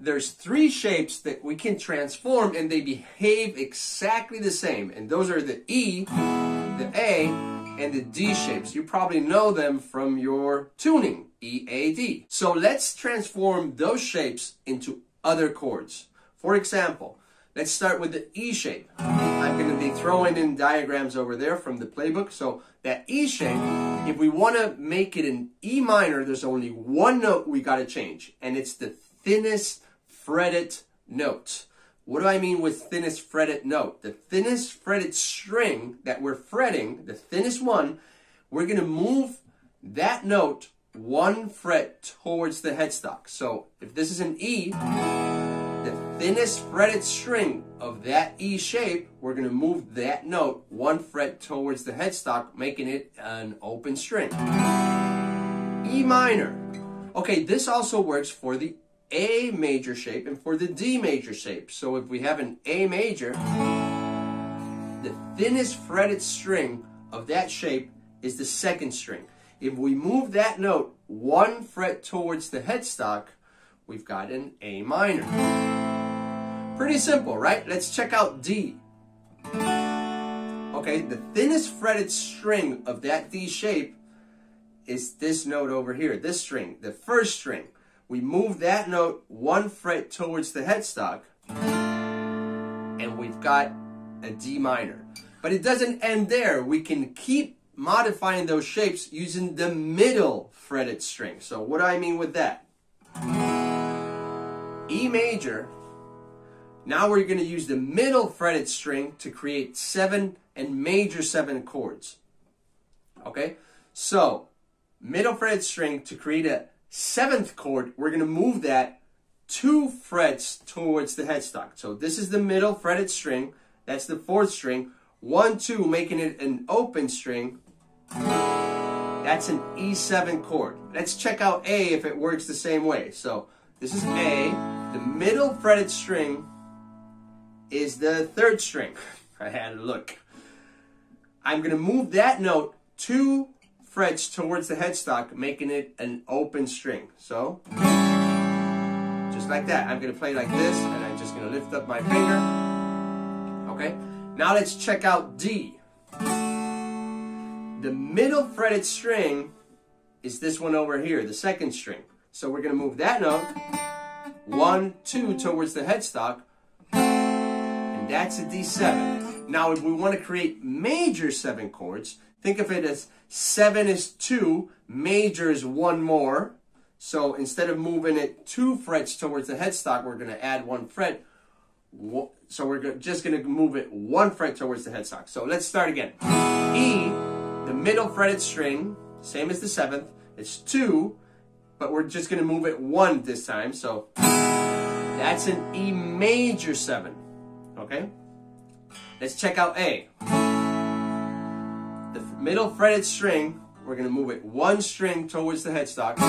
there's three shapes that we can transform and they behave exactly the same. And those are the E, the A, and the D shapes. You probably know them from your tuning, E, A, D. So let's transform those shapes into other chords. For example, let's start with the E shape. I'm going to be throwing in diagrams over there from the playbook. So that E shape, if we want to make it an E minor, there's only one note we got to change, and it's the thinnest fretted note. What do I mean with thinnest fretted note? The thinnest fretted string that we're fretting, the thinnest one, we're going to move that note one fret towards the headstock. So if this is an E, the thinnest fretted string of that E shape, we're going to move that note one fret towards the headstock, making it an open string. E minor. Okay, this also works for the A major shape and for the D major shape. So if we have an A major, the thinnest fretted string of that shape is the second string. If we move that note one fret towards the headstock, we've got an A minor. Pretty simple, right? Let's check out D. Okay, the thinnest fretted string of that D shape is this note over here, this string, the first string. We move that note one fret towards the headstock, and we've got a D minor. But it doesn't end there. We can keep modifying those shapes using the middle fretted string. So what do I mean with that? E major. Now we're going to use the middle fretted string to create seven and major seven chords. Okay? So middle fretted string to create a seventh chord, we're going to move that two frets towards the headstock. So this is the middle fretted string. That's the fourth string. One, two, making it an open string. That's an E7 chord. Let's check out A if it works the same way. So this is A. The middle fretted string is the third string. I had a look. I'm going to move that note two frets towards the headstock, making it an open string. So, just like that. I'm going to play like this, and I'm just going to lift up my finger. Okay? Now let's check out D. The middle fretted string is this one over here, the second string. So we're going to move that note, one, two, towards the headstock, and that's a D7. Now, if we want to create major seven chords, think of it as seven is two, major is one more. So instead of moving it two frets towards the headstock, we're going to add one fret. So we're just going to move it one fret towards the headstock. So let's start again. E, the middle fretted string, same as the seventh, it's two, but we're just going to move it one this time. So that's an E major seven. Okay? Let's check out A. The middle fretted string, we're to move it one string towards the headstock. So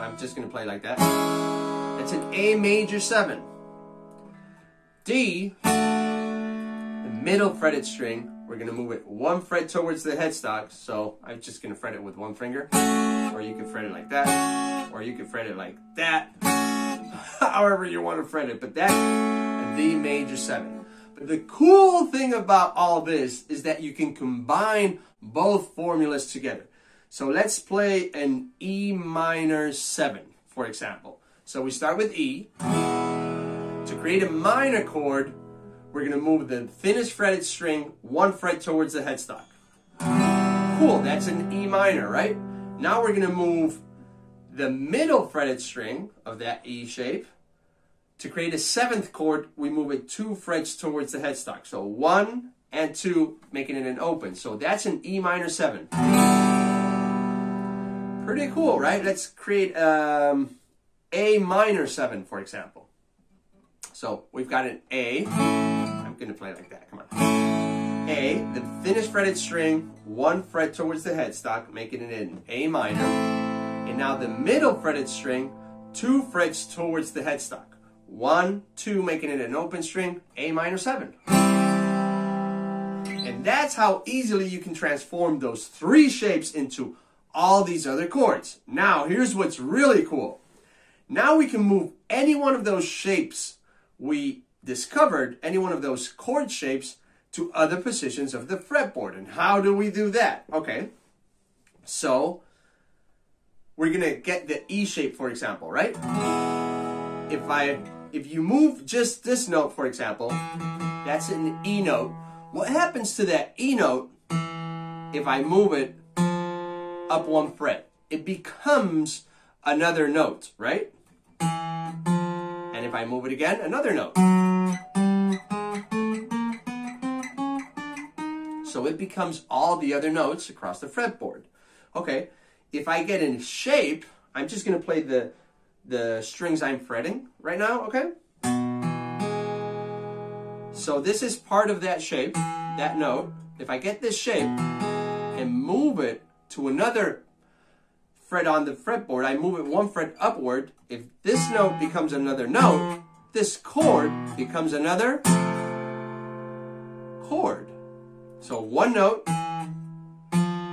I'm just to play like that. That's an A major 7. D, the middle fretted string, we're to move it one fret towards the headstock. So I'm just to fret it with one finger. Or you can fret it like that. Or you can fret it like that. However you want to fret it. But that's the major 7. The cool thing about all this is that you can combine both formulas together. So let's play an E minor 7, for example. So we start with E. To create a minor chord, we're going to move the thinnest fretted string one fret towards the headstock. Cool, that's an E minor, right? Now we're going to move the middle fretted string of that E shape to create a seventh chord, we move it two frets towards the headstock. So one and two, making it an open. So that's an E minor seven. Pretty cool, right? Let's create um, A minor seven, for example. So we've got an A. I'm going to play like that. Come on. A, the thinnest fretted string, one fret towards the headstock, making it an A minor. And now the middle fretted string, two frets towards the headstock. One, two, making it an open string, A minor 7. And that's how easily you can transform those three shapes into all these other chords. Now, here's what's really cool. Now we can move any one of those shapes we discovered, any one of those chord shapes, to other positions of the fretboard. And how do we do that? Okay, so we're gonna get the E shape, for example, right? If I, if you move just this note, for example, that's an E note. What happens to that E note if I move it up one fret? It becomes another note, right? And if I move it again, another note. So it becomes all the other notes across the fretboard. Okay, if I get in shape, I'm just going to play the, the strings I'm fretting right now, okay? So this is part of that shape, that note. If I get this shape and move it to another fret on the fretboard, I move it one fret upward. If this note becomes another note, this chord becomes another chord. So one note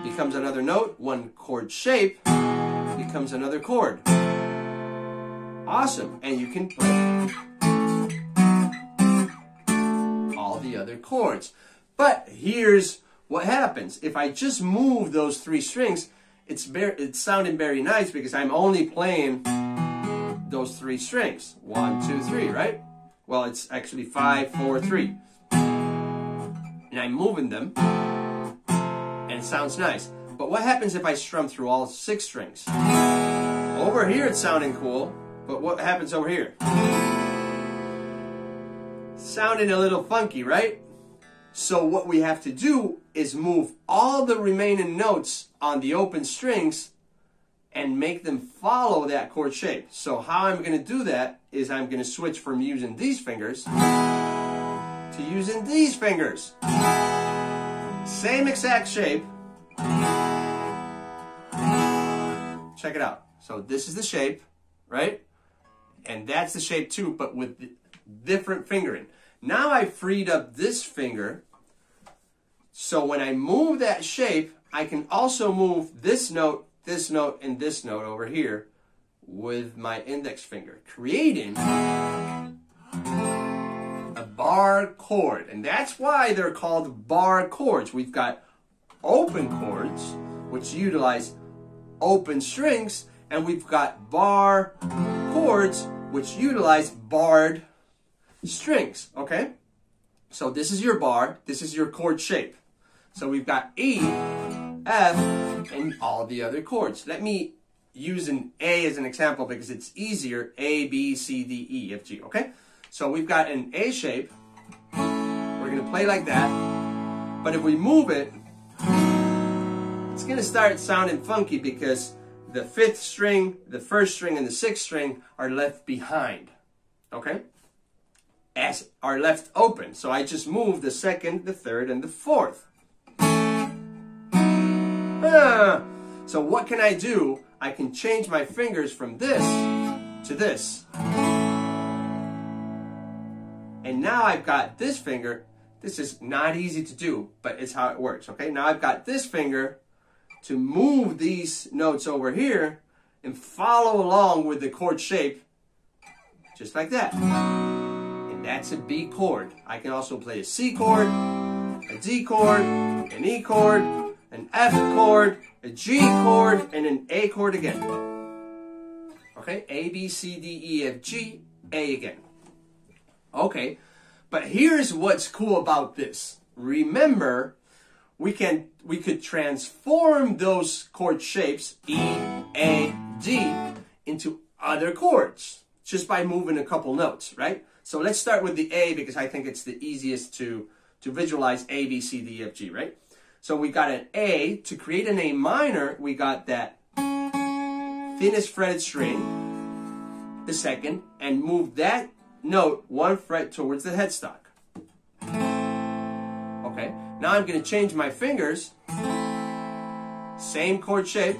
becomes another note, one chord shape becomes another chord. Awesome. And you can play all the other chords. But here's what happens. If I just move those three strings, it's it's sounding very nice because I'm only playing those three strings. One, two, three, right? Well, it's actually five, four, three and I'm moving them, and it sounds nice. But what happens if I strum through all six strings? Over here it's sounding cool, but what happens over here? Sounding a little funky, right? So what we have to do is move all the remaining notes on the open strings and make them follow that chord shape. So how I'm going to do that is I'm going to switch from using these fingers to using these fingers. Same exact shape. Check it out. So this is the shape, right? And that's the shape too, but with different fingering. Now I freed up this finger. So when I move that shape, I can also move this note, this note, and this note over here with my index finger, creating a bar chord. And that's why they're called bar chords. We've got open chords, which utilize open strings, and we've got bar chords, which utilize barred strings, okay? So this is your bar, this is your chord shape. So we've got E, F, and all the other chords. Let me use an A as an example because it's easier. A, B, C, D, E, F, G, okay? So we've got an A shape. We're to play like that. But if we move it, it's to start sounding funky because the fifth string, the first string, and the sixth string are left behind. Okay? As are left open. So I just move the second, the third, and the fourth. Ah. So what can I do? I can change my fingers from this to this. And now I've got this finger. This is not easy to do, but it's how it works, okay? Now I've got this finger to move these notes over here and follow along with the chord shape, just like that. And that's a B chord. I can also play a C chord, a D chord, an E chord, an F chord, a G chord, and an A chord again. Okay, A, B, C, D, E, F, G, A again. Okay, but here's what's cool about this. Remember, we can we could transform those chord shapes E, A, D into other chords just by moving a couple notes, right? So let's start with the A because I think it's the easiest to to visualize A, B, C, D, F, G, right? So we got an A. To create an A minor, we got that thinnest fretted string, the second, and move that note one fret towards the headstock. Okay, now I'm going to change my fingers. Same chord shape.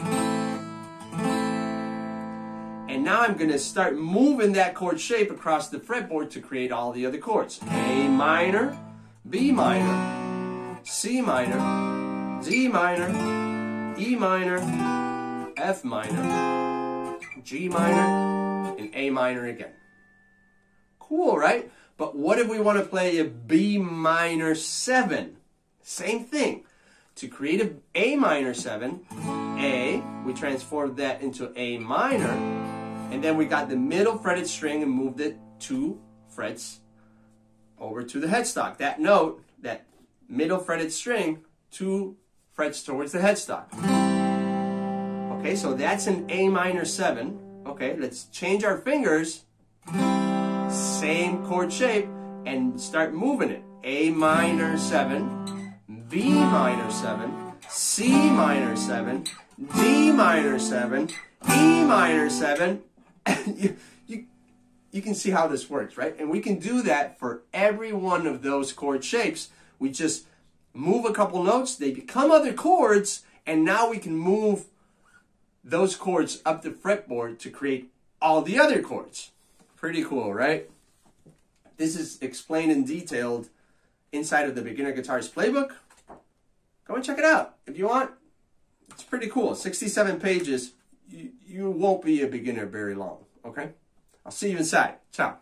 And now I'm going to start moving that chord shape across the fretboard to create all the other chords. A minor, B minor, C minor, D minor, E minor, F minor, G minor, and A minor again. Cool, right? But what if we want to play a B minor 7? Same thing. To create a A minor 7, A, we transformed that into A minor, and then we got the middle fretted string and moved it two frets over to the headstock. That note, that middle fretted string, two frets towards the headstock. Okay, so that's an A minor 7. Okay, let's change our fingers, same chord shape, and start moving it. A minor 7, B minor 7, C minor 7, D minor 7, E minor 7. you, you, you can see how this works, right? And we can do that for every one of those chord shapes. We just move a couple notes, they become other chords, and now we can move those chords up the fretboard to create all the other chords. Pretty cool, right? This is explained and detailed inside of the Beginner Guitarist Playbook. Go and check it out if you want. It's pretty cool. 67 pages. You, you won't be a beginner very long, okay? I'll see you inside. Ciao.